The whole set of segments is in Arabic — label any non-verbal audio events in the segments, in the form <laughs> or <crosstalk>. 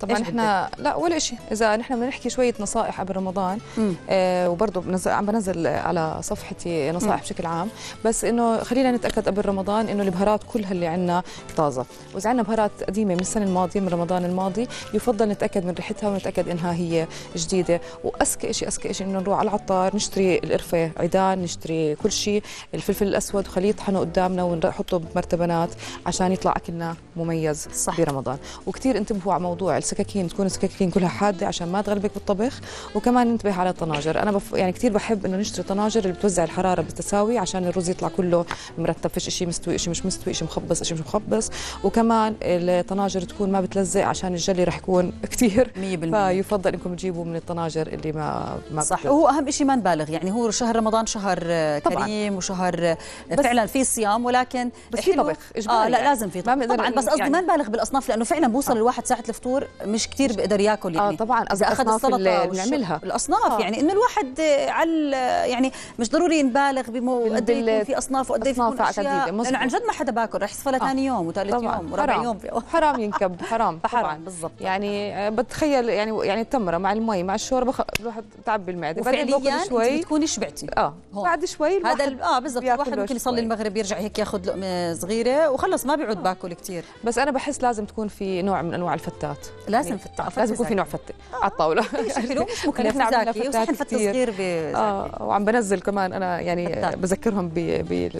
طبعا إحنا لا ولا شيء إذا نحن بدنا نحكي شوية نصائح قبل رمضان مم. آه وبرضه بنزل عم بنزل على صفحتي نصائح بشكل عام. بس إنه خلينا نتأكد قبل رمضان إنه البهارات كلها اللي عندنا طازة. وإذا عندنا بهارات قديمة من السنة الماضية من رمضان الماضي يفضل نتأكد من ريحتها ونتأكد إنها هي جديدة. وأذكى شيء أذكى شيء إنه نروح على العطار نشتري القرفة عيدان نشتري كل شيء الفلفل الأسود وخليه يطحنه قدامنا ونحطه بمرتبانات عشان يطلع أكلنا مميز صح. برمضان. وكثير انتبهوا على موضوع السكاكين تكون السكاكين كلها حادة عشان ما تغلبك بالطبخ وكمان ننتبه على الطناجر أنا بف... يعني كثير بحب إنه نشتري طناجر اللي بتوزع الحرارة بالتساوي عشان الرز يطلع كله مرتب فيش شيء مستوي شيء مش مستوي شيء مخبص شيء مش مخبص وكمان الطناجر تكون ما بتلزق عشان الجلي رح يكون <laughs> كثير 100% فيفضل إنكم تجيبوا من الطناجر اللي ما ما صح بتلزق. وهو أهم شيء ما نبالغ يعني هو شهر رمضان شهر طبعاً. كريم وشهر فعلا في صيام ولكن بس في طبخ آه إجباري لا يعني. لازم في طبخ طبعا بس قصدي يعني- ما نبالغ بالأصناف لأنه فعلا بوصل آه. الواحد ساعة الفطور مش كتير بيقدر ياكل يعني. آه طبعا. إذا أخذ السلطه اللي بنعملها. الأصناف آه. يعني إنه الواحد آه، على يعني مش ضروري نبالغ بمو قد إيه يكون بال- في أصناف وقد إيه في أصناف يكون اشياء. لأنه عن جد ما حدا باكل رح يصفى لثاني يوم وثالث يوم ورابع حرام. يوم حرام ينكب. <laughs> حرام طبعا. بالضبط. يعني آه، بتخيل يعني يعني التمرة مع المي مع الشوربة. الواحد تعبي المعده بعدين باكل انت شوي بتكوني شبعتي. آه هون. بعد شوي هذا آه بالضبط. الواحد ممكن يصلي. المغرب يرجع هيك ياخذ لقمة صغيرة وخلص ما بيعود باكل كثير بس أنا بحس لازم تكون في نوع من أنواع الفتات. لازم يعني فتة لازم يكون في نوع فتة على الطاولة. <laughs> حلو مش مكلف نحن عملنا كتير. صغير آه وعم بنزل كمان أنا يعني فتات. بذكرهم ب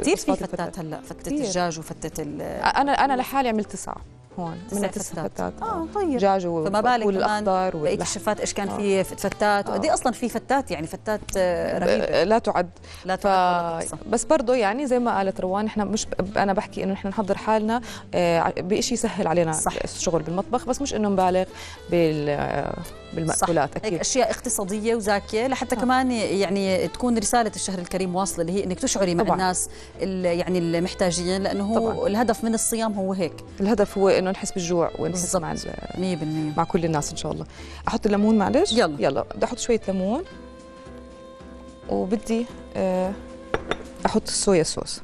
كثير في فتات هلأ فتة. الدجاج وفتة ال أنا أنا لحالي عملت تسعة. هون عملت تسع فتات. آه طيب. دجاج فما بالك والفول كمان الاخضر بقية واللحم. الشفات إيش كان آه. في فت- فتات؟ وقد إيه أصلا في فتات؟ يعني فتات آه، رهيبة. آه، لا تعد. لا ف... تعد تحصى. بس برضه يعني زي ما قالت روان إحنا مش ب... أنا بحكي إنه إحنا نحضر حالنا آه، بشيء يسهل علينا صح. الشغل بالمطبخ بس مش إنه نبالغ بال... آه، بالمأكولات هيك أكيد. أشياء اقتصادية وزاكيه لحتى كمان يعني تكون رسالة الشهر الكريم واصلة اللي هي إنك تشعري مع طبعاً. الناس ال- يعني المحتاجين لأنه هو طبعاً. الهدف من الصيام هو هيك. الهدف هو إنه نحس بالجوع ونحس مع ال... 100% مع كل الناس إن شاء الله. أحط الليمون معلش؟ يلا. يلا. بدي أحط شوية ليمون وبدي آه، أحط الصويا صوص.